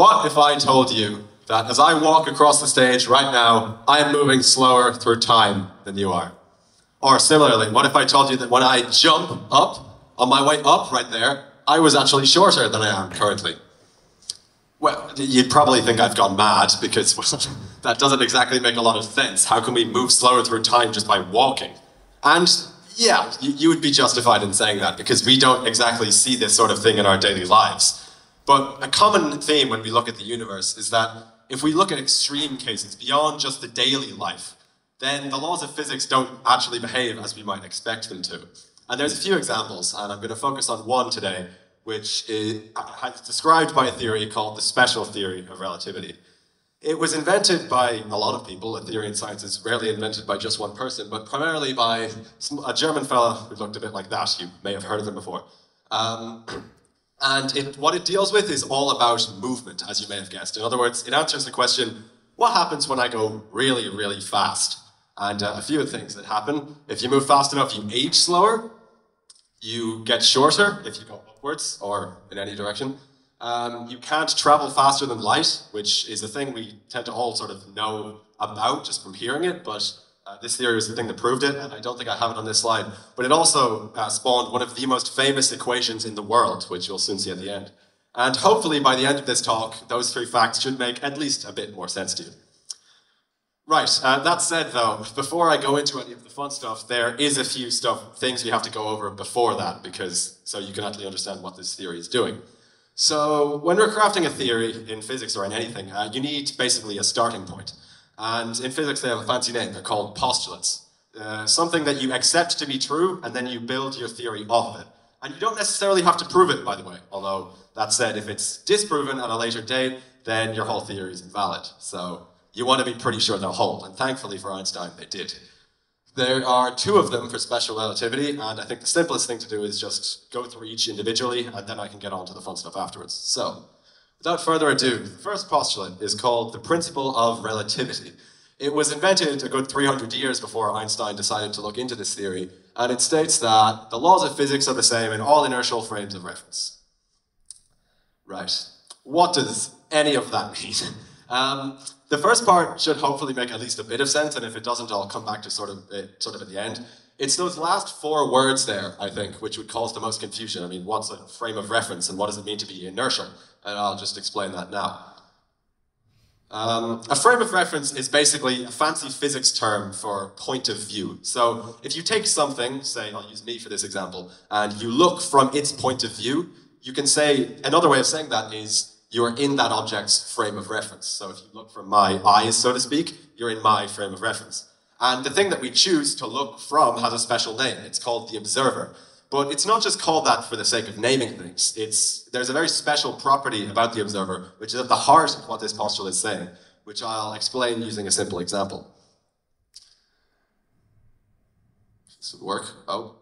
What if I told you that as I walk across the stage right now, I am moving slower through time than you are? Or similarly, what if I told you that when I jump up, on my way up right there, I was actually shorter than I am currently? Well, you'd probably think I've gone mad because that doesn't exactly make a lot of sense. How can we move slower through time just by walking? And yeah, you would be justified in saying that because we don't exactly see this sort of thing in our daily lives. But a common theme when we look at the universe is that if we look at extreme cases beyond just the daily life, then the laws of physics don't actually behave as we might expect them to. And there's a few examples, and I'm going to focus on one today, which is described by a theory called the special theory of relativity. It was invented by a lot of people. A theory in science is rarely invented by just one person, but primarily by a German fellow who looked a bit like that. You may have heard of him before. Um, and it, what it deals with is all about movement, as you may have guessed. In other words, it answers the question, what happens when I go really, really fast? And uh, a few things that happen. If you move fast enough, you age slower. You get shorter if you go upwards or in any direction. Um, you can't travel faster than light, which is a thing we tend to all sort of know about just from hearing it, but uh, this theory was the thing that proved it, and I don't think I have it on this slide. But it also uh, spawned one of the most famous equations in the world, which you'll soon see at the end. And hopefully by the end of this talk, those three facts should make at least a bit more sense to you. Right, uh, that said though, before I go into any of the fun stuff, there is a few stuff, things we have to go over before that, because so you can actually understand what this theory is doing. So when we're crafting a theory in physics or in anything, uh, you need basically a starting point. And in physics, they have a fancy name. They're called postulates. Uh, something that you accept to be true, and then you build your theory off of it. And you don't necessarily have to prove it, by the way. Although, that said, if it's disproven at a later date, then your whole theory is invalid. So you want to be pretty sure they'll hold. And thankfully for Einstein, they did. There are two of them for special relativity, and I think the simplest thing to do is just go through each individually, and then I can get on to the fun stuff afterwards. So, Without further ado, the first postulate is called the principle of relativity. It was invented a good 300 years before Einstein decided to look into this theory, and it states that the laws of physics are the same in all inertial frames of reference. Right. What does any of that mean? Um, the first part should hopefully make at least a bit of sense, and if it doesn't, I'll come back to sort of it, sort of at the end. It's those last four words there, I think, which would cause the most confusion. I mean, what's a frame of reference and what does it mean to be inertial? And I'll just explain that now. Um, a frame of reference is basically a fancy physics term for point of view. So if you take something, say, I'll use me for this example, and you look from its point of view, you can say, another way of saying that is you're in that object's frame of reference. So if you look from my eyes, so to speak, you're in my frame of reference. And the thing that we choose to look from has a special name. It's called the observer. But it's not just called that for the sake of naming things. It's, there's a very special property about the observer, which is at the heart of what this postulate is saying, which I'll explain using a simple example. This would work. Oh.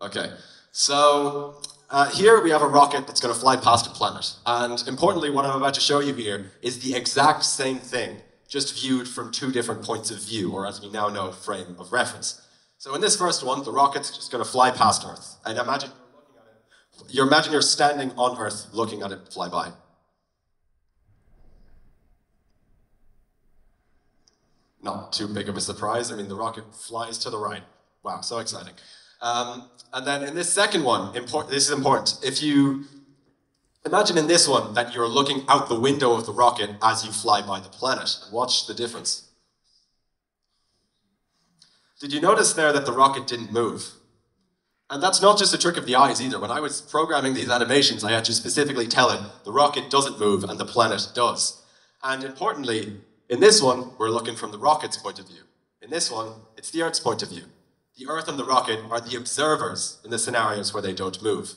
Okay. So uh, here we have a rocket that's going to fly past a planet. And importantly, what I'm about to show you here is the exact same thing just viewed from two different points of view, or as we now know, frame of reference. So in this first one, the rocket's just going to fly past Earth. And imagine. You imagine you're standing on Earth looking at it fly by. Not too big of a surprise. I mean, the rocket flies to the right. Wow, so exciting. Um, and then in this second one, this is important. If you Imagine in this one that you're looking out the window of the rocket as you fly by the planet. Watch the difference. Did you notice there that the rocket didn't move? And that's not just a trick of the eyes either. When I was programming these animations, I had to specifically tell it the rocket doesn't move and the planet does. And importantly, in this one, we're looking from the rocket's point of view. In this one, it's the Earth's point of view. The Earth and the rocket are the observers in the scenarios where they don't move.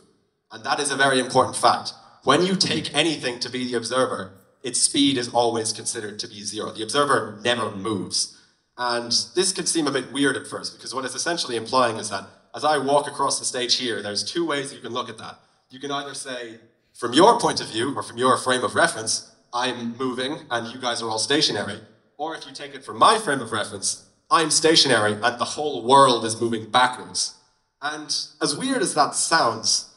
And that is a very important fact when you take anything to be the observer, its speed is always considered to be zero. The observer never moves. And this can seem a bit weird at first, because what it's essentially implying is that as I walk across the stage here, there's two ways you can look at that. You can either say, from your point of view, or from your frame of reference, I'm moving and you guys are all stationary. Or if you take it from my frame of reference, I'm stationary and the whole world is moving backwards. And as weird as that sounds,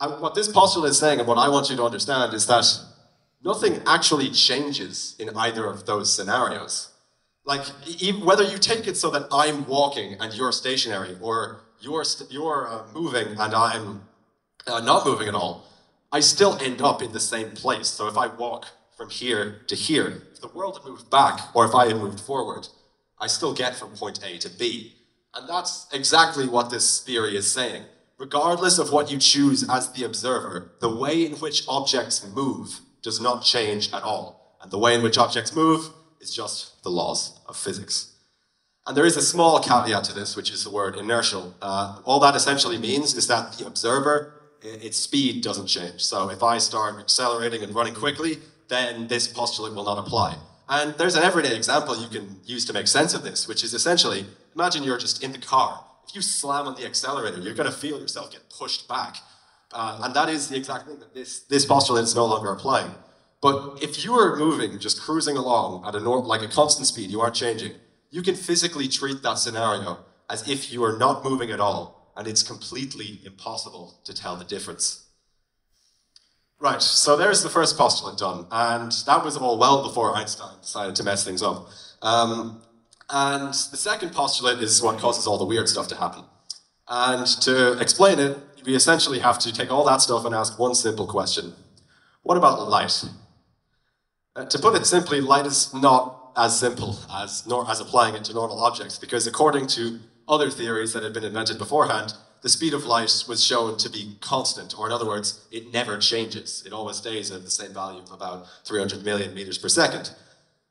what this postulate is saying and what I want you to understand is that nothing actually changes in either of those scenarios. Like, whether you take it so that I'm walking and you're stationary, or you're, st- you're uh, moving and I'm uh, not moving at all, I still end up in the same place. So if I walk from here to here, if the world had moved back, or if I had moved forward, I still get from point A to B. And that's exactly what this theory is saying. Regardless of what you choose as the observer, the way in which objects move does not change at all. And the way in which objects move is just the laws of physics. And there is a small caveat to this, which is the word inertial. Uh, all that essentially means is that the observer, its speed doesn't change. So if I start accelerating and running quickly, then this postulate will not apply. And there's an everyday example you can use to make sense of this, which is essentially imagine you're just in the car. If you slam on the accelerator, you're going to feel yourself get pushed back. Uh, and that is the exact thing that this, this postulate is no longer applying. But if you are moving, just cruising along at a norm, like a constant speed, you aren't changing, you can physically treat that scenario as if you are not moving at all, and it's completely impossible to tell the difference. Right, so there's the first postulate done, and that was all well before Einstein decided to mess things up. Um, and the second postulate is what causes all the weird stuff to happen. And to explain it, we essentially have to take all that stuff and ask one simple question What about light? Uh, to put it simply, light is not as simple as, nor, as applying it to normal objects, because according to other theories that had been invented beforehand, the speed of light was shown to be constant, or in other words, it never changes. It always stays at the same value of about 300 million meters per second.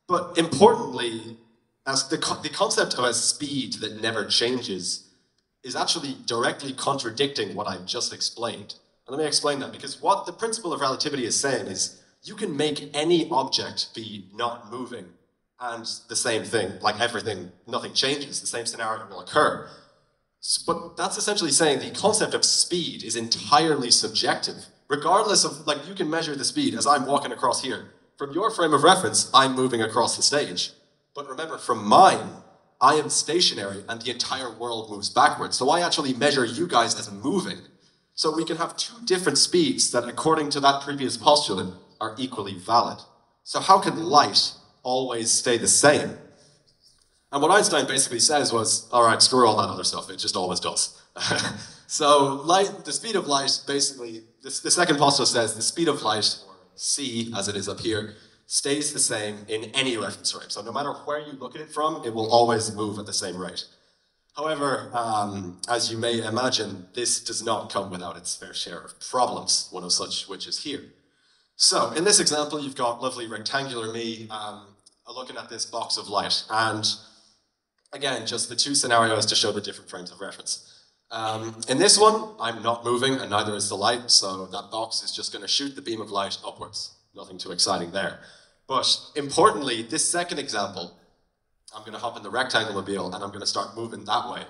But importantly, as the, co- the concept of a speed that never changes is actually directly contradicting what I've just explained. And let me explain that, because what the principle of relativity is saying is you can make any object be not moving and the same thing, like everything, nothing changes, the same scenario will occur. But that's essentially saying the concept of speed is entirely subjective. Regardless of, like, you can measure the speed as I'm walking across here. From your frame of reference, I'm moving across the stage. But remember, from mine, I am stationary and the entire world moves backwards. So I actually measure you guys as moving. So we can have two different speeds that, according to that previous postulate, are equally valid. So how can light always stay the same? And what Einstein basically says was, all right, screw all that other stuff, it just always does. so light, the speed of light, basically, the second postulate says the speed of light, or c as it is up here, stays the same in any reference frame. So no matter where you look at it from, it will always move at the same rate. However, um, as you may imagine, this does not come without its fair share of problems, one of such which is here. So in this example, you've got lovely rectangular me um, looking at this box of light, and again, just the two scenarios to show the different frames of reference. Um, in this one, I'm not moving, and neither is the light, so that box is just going to shoot the beam of light upwards. Nothing too exciting there. But importantly, this second example, I'm going to hop in the rectangle mobile and I'm going to start moving that way.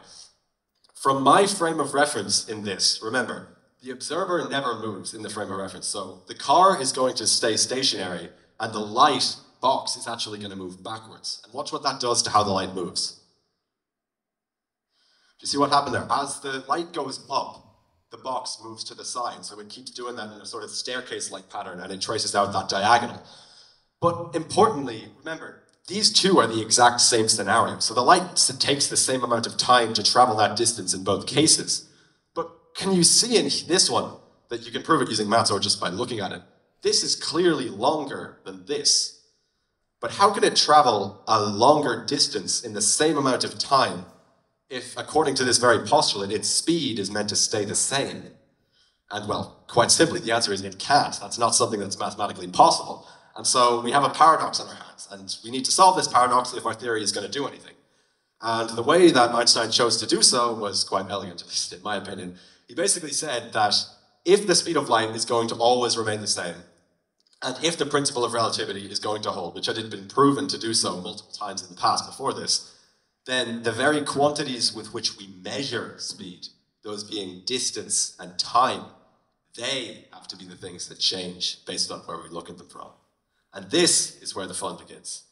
From my frame of reference in this, remember, the observer never moves in the frame of reference. So the car is going to stay stationary and the light box is actually going to move backwards. And watch what that does to how the light moves. Do you see what happened there? As the light goes up, the box moves to the side. So it keeps doing that in a sort of staircase-like pattern and it traces out that diagonal. But importantly, remember, these two are the exact same scenario. So the light takes the same amount of time to travel that distance in both cases. But can you see in this one that you can prove it using maths or just by looking at it? This is clearly longer than this. But how can it travel a longer distance in the same amount of time if, according to this very postulate, its speed is meant to stay the same? And well, quite simply, the answer is it can't. That's not something that's mathematically possible. And so we have a paradox on our hands, and we need to solve this paradox if our theory is going to do anything. And the way that Einstein chose to do so was quite elegant, at least in my opinion. He basically said that if the speed of light is going to always remain the same, and if the principle of relativity is going to hold, which had been proven to do so multiple times in the past before this, then the very quantities with which we measure speed, those being distance and time, they have to be the things that change based on where we look at them from. And this is where the fun begins.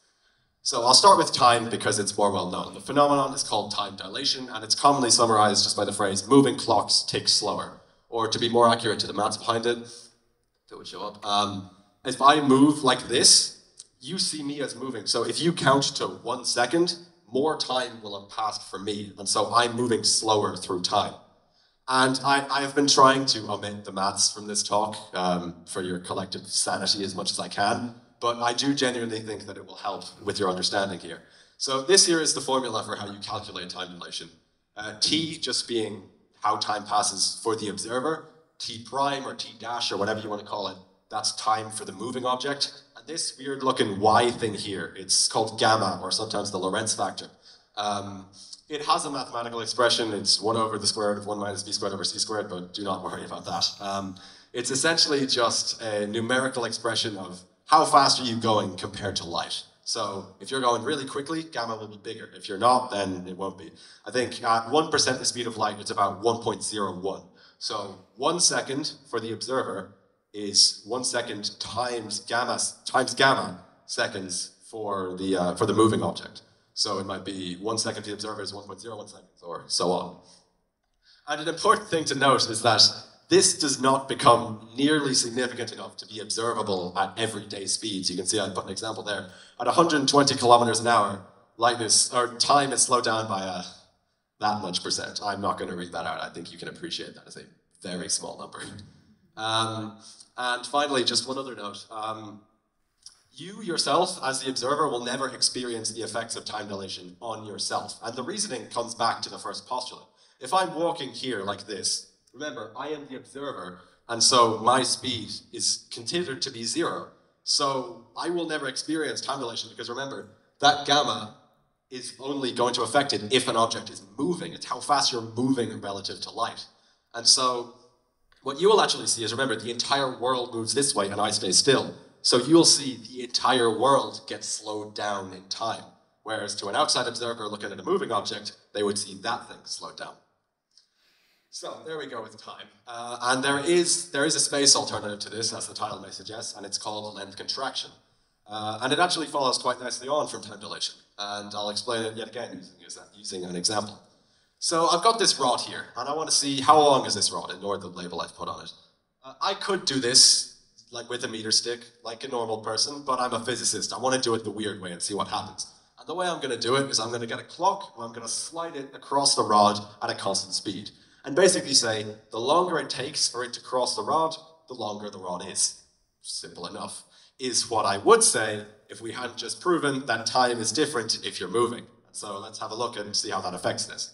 So I'll start with time because it's more well known. The phenomenon is called time dilation, and it's commonly summarized just by the phrase moving clocks tick slower. Or to be more accurate to the maths behind it, that would show up. Um, if I move like this, you see me as moving. So if you count to one second, more time will have passed for me. And so I'm moving slower through time. And I, I have been trying to omit the maths from this talk um, for your collective sanity as much as I can, but I do genuinely think that it will help with your understanding here. So this here is the formula for how you calculate time dilation. Uh, t just being how time passes for the observer, t prime or t dash or whatever you want to call it, that's time for the moving object. This weird looking y thing here, it's called gamma or sometimes the Lorentz factor. Um, it has a mathematical expression. It's 1 over the square root of 1 minus v squared over c squared, but do not worry about that. Um, it's essentially just a numerical expression of how fast are you going compared to light. So if you're going really quickly, gamma will be bigger. If you're not, then it won't be. I think at 1% the speed of light, it's about 1.01. So one second for the observer is one second times gamma, times gamma seconds for the, uh, for the moving object. So it might be one second to the observer is 1.01 seconds, or so on. And an important thing to note is that this does not become nearly significant enough to be observable at everyday speeds. You can see I put an example there. At 120 kilometers an hour, lightness or time is slowed down by uh, that much percent. I'm not going to read that out. I think you can appreciate that as a very small number. Um, and finally, just one other note. Um, you yourself, as the observer, will never experience the effects of time dilation on yourself. And the reasoning comes back to the first postulate. If I'm walking here like this, remember, I am the observer, and so my speed is considered to be zero. So I will never experience time dilation because remember, that gamma is only going to affect it if an object is moving. It's how fast you're moving relative to light. And so what you will actually see is, remember, the entire world moves this way and I stay still. So you'll see the entire world get slowed down in time. Whereas to an outside observer looking at a moving object, they would see that thing slowed down. So there we go with time. Uh, and there is, there is a space alternative to this, as the title may suggest, and it's called length contraction. Uh, and it actually follows quite nicely on from time dilation. And I'll explain it yet again using, using an example. So I've got this rod here, and I want to see how long is this rod, ignore the label I've put on it. Uh, I could do this like with a meter stick, like a normal person, but I'm a physicist. I want to do it the weird way and see what happens. And the way I'm going to do it is I'm going to get a clock and I'm going to slide it across the rod at a constant speed. And basically say, the longer it takes for it to cross the rod, the longer the rod is. Simple enough. Is what I would say if we hadn't just proven that time is different if you're moving. So let's have a look and see how that affects this.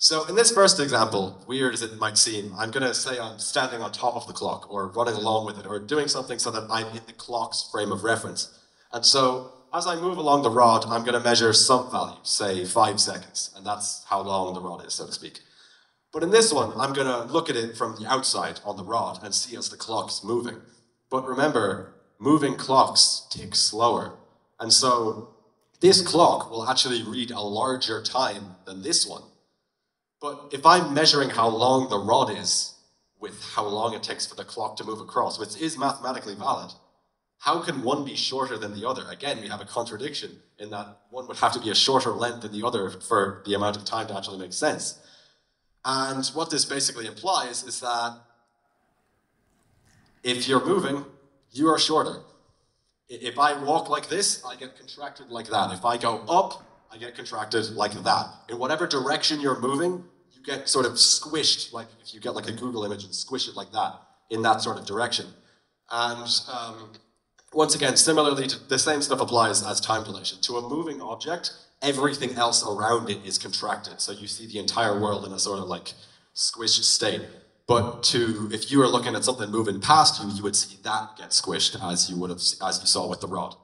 So in this first example, weird as it might seem, I'm going to say I'm standing on top of the clock or running along with it or doing something so that I'm in the clock's frame of reference. And so as I move along the rod, I'm going to measure some value, say five seconds, and that's how long the rod is, so to speak. But in this one, I'm going to look at it from the outside on the rod and see as the clock's moving. But remember, moving clocks tick slower. And so this clock will actually read a larger time than this one. But if I'm measuring how long the rod is with how long it takes for the clock to move across, which is mathematically valid, how can one be shorter than the other? Again, we have a contradiction in that one would have to be a shorter length than the other for the amount of time to actually make sense. And what this basically implies is that if you're moving, you are shorter. If I walk like this, I get contracted like that. If I go up, I get contracted like that. In whatever direction you're moving, you get sort of squished, like if you get like a Google image and squish it like that, in that sort of direction. And um, once again, similarly, to, the same stuff applies as time dilation. To a moving object, everything else around it is contracted. So you see the entire world in a sort of like squished state. But to, if you were looking at something moving past you, you would see that get squished as you would have, as you saw with the rod.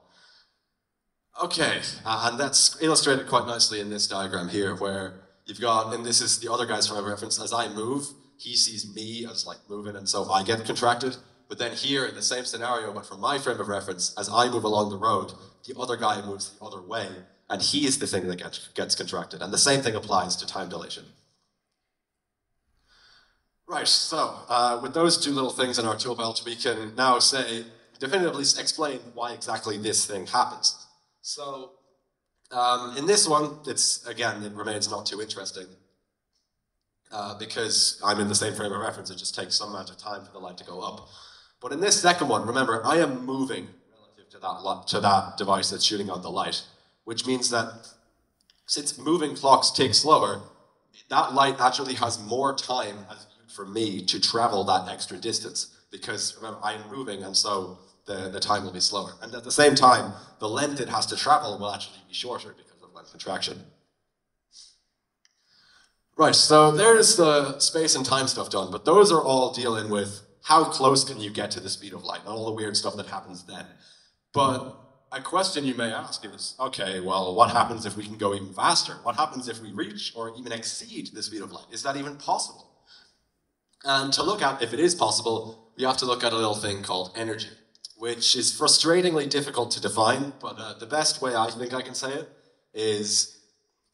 Okay, uh, and that's illustrated quite nicely in this diagram here, where you've got, and this is the other guy's frame of reference, as I move, he sees me as like moving, and so I get contracted. But then here, in the same scenario, but from my frame of reference, as I move along the road, the other guy moves the other way, and he is the thing that gets, gets contracted. And the same thing applies to time dilation. Right, so uh, with those two little things in our tool belt, we can now say, definitively explain why exactly this thing happens. So um, in this one, it's again, it remains not too interesting uh, because I'm in the same frame of reference. It just takes some amount of time for the light to go up. But in this second one, remember, I am moving relative to that, to that device that's shooting out the light, which means that since moving clocks tick slower, that light actually has more time for me to travel that extra distance because remember, I am moving and so the, the time will be slower. And at the same time, the length it has to travel will actually be shorter because of length contraction. Right, so there's the space and time stuff done, but those are all dealing with how close can you get to the speed of light, and all the weird stuff that happens then. But a question you may ask is, okay, well, what happens if we can go even faster? What happens if we reach or even exceed the speed of light? Is that even possible? And to look at if it is possible, we have to look at a little thing called energy, which is frustratingly difficult to define, but uh, the best way I think I can say it is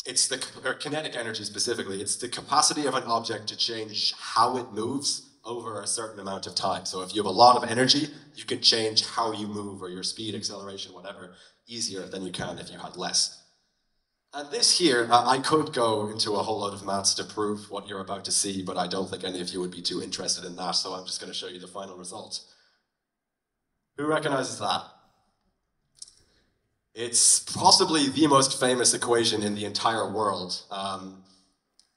it's the kinetic energy specifically, it's the capacity of an object to change how it moves over a certain amount of time. So if you have a lot of energy, you can change how you move or your speed, acceleration, whatever, easier than you can if you had less. And this here, uh, I could go into a whole lot of maths to prove what you're about to see, but I don't think any of you would be too interested in that, so I'm just going to show you the final result. Who recognizes that? It's possibly the most famous equation in the entire world. Um,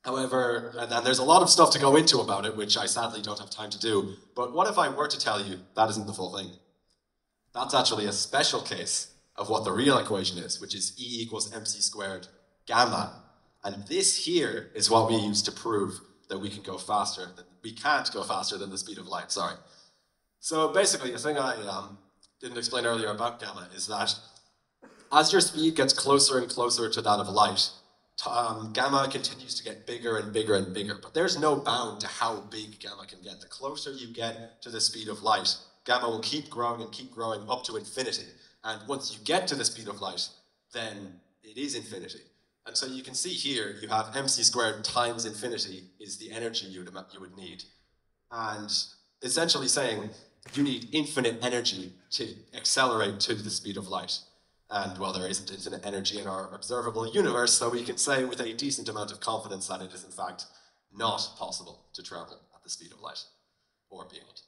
however, and, there's a lot of stuff to go into about it, which I sadly don't have time to do, but what if I were to tell you that isn't the full thing? That's actually a special case of what the real equation is, which is E equals mc squared gamma. And this here is what we use to prove that we can go faster, that we can't go faster than the speed of light, sorry. So basically, the thing I um, didn't explain earlier about gamma is that as your speed gets closer and closer to that of light, um, gamma continues to get bigger and bigger and bigger, but there's no bound to how big gamma can get. The closer you get to the speed of light, gamma will keep growing and keep growing up to infinity. And once you get to the speed of light, then it is infinity. And so you can see here, you have mc squared times infinity is the energy you would, you would need. And essentially saying you need infinite energy to accelerate to the speed of light. And well, there isn't infinite energy in our observable universe, so we can say with a decent amount of confidence that it is in fact not possible to travel at the speed of light or beyond.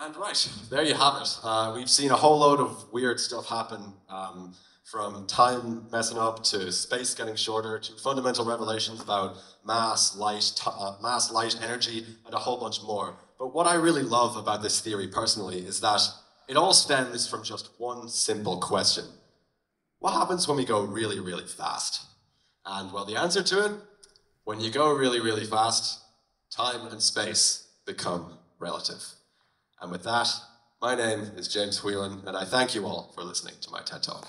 And right, there you have it. Uh, we've seen a whole load of weird stuff happen um, from time messing up to space getting shorter to fundamental revelations about mass, light, uh, mass, light, energy, and a whole bunch more. But what I really love about this theory personally is that it all stems from just one simple question. What happens when we go really, really fast? And well, the answer to it, when you go really, really fast, time and space become relative. And with that, my name is James Whelan, and I thank you all for listening to my TED Talk.